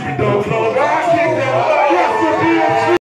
don't know.